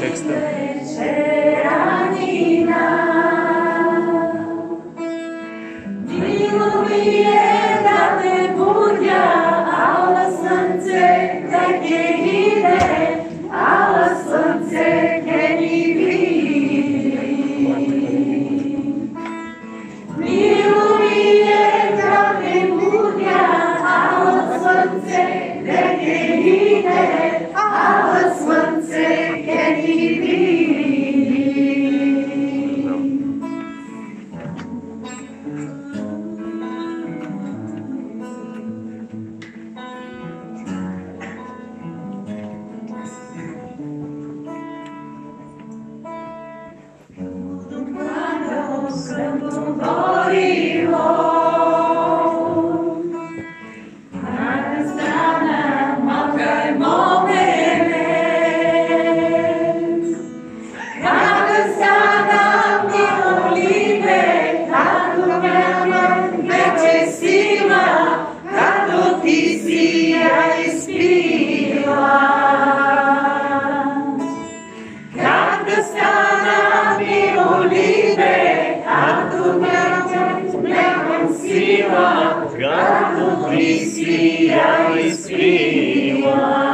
textem. Milujem, da te burja, ala srce, da ke necessima, quando ti sia ispira. Cada strana mi olive, quando me necessima, quando ti sia ispira.